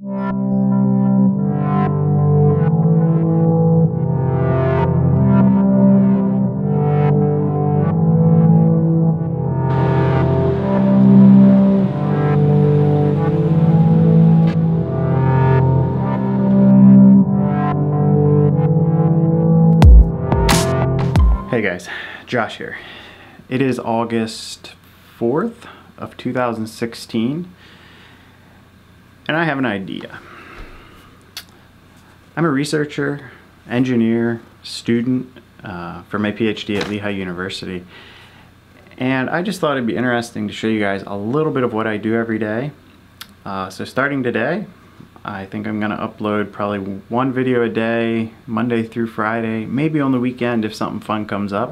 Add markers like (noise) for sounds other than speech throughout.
Hey guys, Josh here. It is August 4th of 2016 and I have an idea. I'm a researcher, engineer, student uh, for my PhD at Lehigh University and I just thought it'd be interesting to show you guys a little bit of what I do every day. Uh, so starting today, I think I'm gonna upload probably one video a day, Monday through Friday, maybe on the weekend if something fun comes up.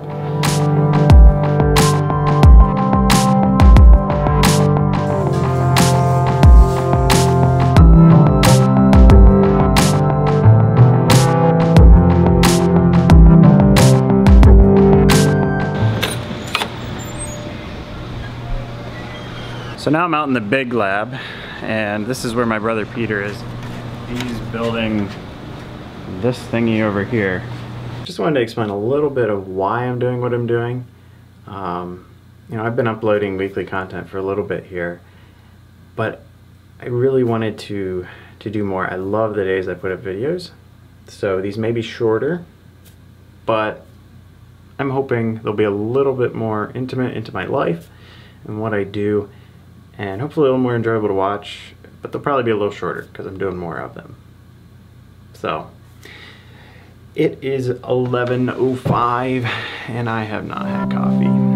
So now I'm out in the big lab and this is where my brother Peter is. He's building this thingy over here. Just wanted to explain a little bit of why I'm doing what I'm doing. Um, you know, I've been uploading weekly content for a little bit here, but I really wanted to to do more. I love the days I put up videos. So these may be shorter, but I'm hoping they'll be a little bit more intimate into my life and what I do and hopefully a little more enjoyable to watch, but they'll probably be a little shorter because I'm doing more of them. So, it is 11.05 and I have not had coffee.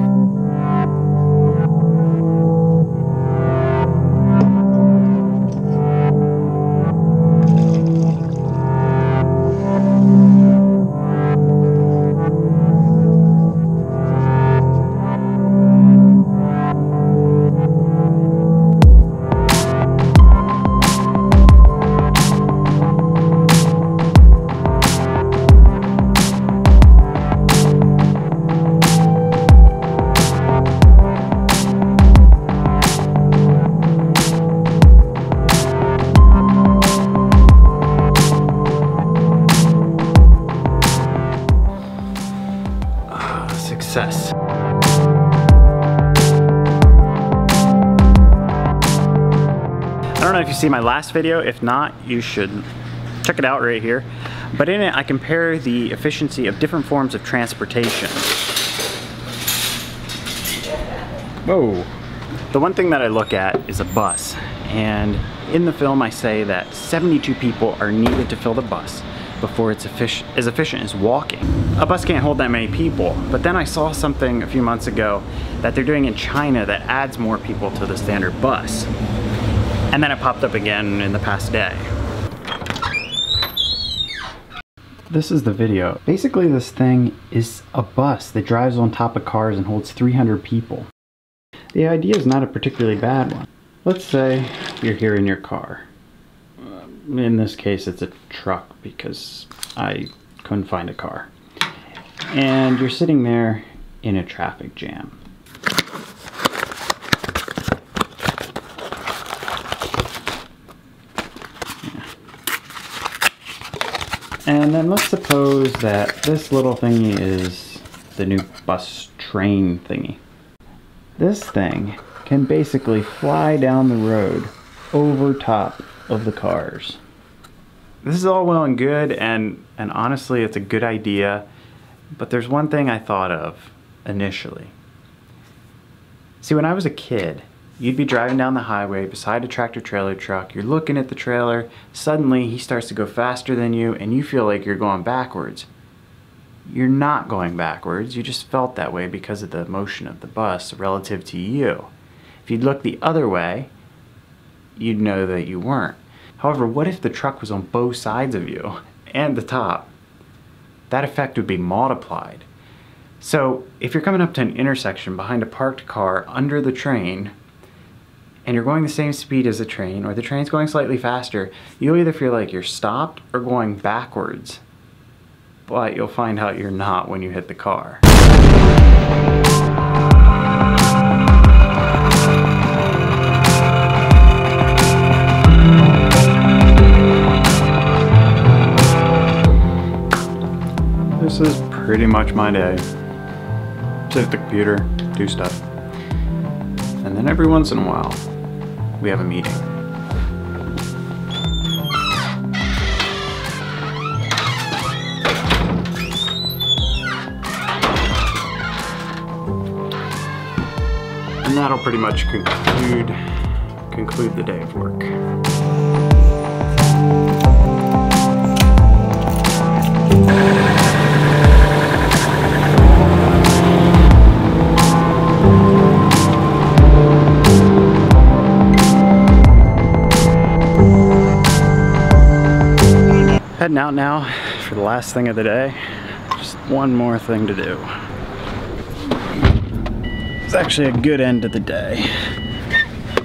Don't know if you see my last video. If not, you should check it out right here. But in it, I compare the efficiency of different forms of transportation. Whoa. The one thing that I look at is a bus. And in the film, I say that 72 people are needed to fill the bus before it's as efficient as walking. A bus can't hold that many people, but then I saw something a few months ago that they're doing in China that adds more people to the standard bus. And then it popped up again in the past day. This is the video. Basically this thing is a bus that drives on top of cars and holds 300 people. The idea is not a particularly bad one. Let's say you're here in your car uh, in this case it's a truck because I couldn't find a car. And you're sitting there in a traffic jam. And then let's suppose that this little thingy is the new bus train thingy. This thing can basically fly down the road over top of the cars. This is all well and good, and, and honestly, it's a good idea, but there's one thing I thought of initially. See, when I was a kid, you'd be driving down the highway beside a tractor trailer truck, you're looking at the trailer, suddenly he starts to go faster than you, and you feel like you're going backwards. You're not going backwards, you just felt that way because of the motion of the bus relative to you. If you'd look the other way, you'd know that you weren't. However, what if the truck was on both sides of you (laughs) and the top? That effect would be multiplied. So if you're coming up to an intersection behind a parked car under the train, and you're going the same speed as the train or the train's going slightly faster, you'll either feel like you're stopped or going backwards. But you'll find out you're not when you hit the car. This is pretty much my day. Sit at the computer, do stuff. And then every once in a while, we have a meeting. And that'll pretty much conclude conclude the day of work. Heading out now for the last thing of the day. Just one more thing to do. It's actually a good end to the day.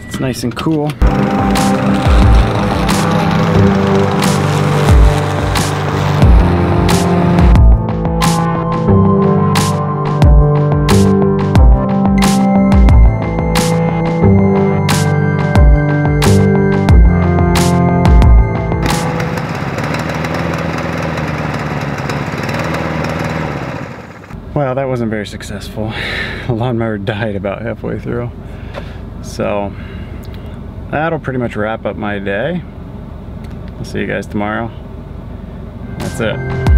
It's nice and cool. Well, that wasn't very successful. The lawnmower died about halfway through. So that'll pretty much wrap up my day. I'll see you guys tomorrow. That's it.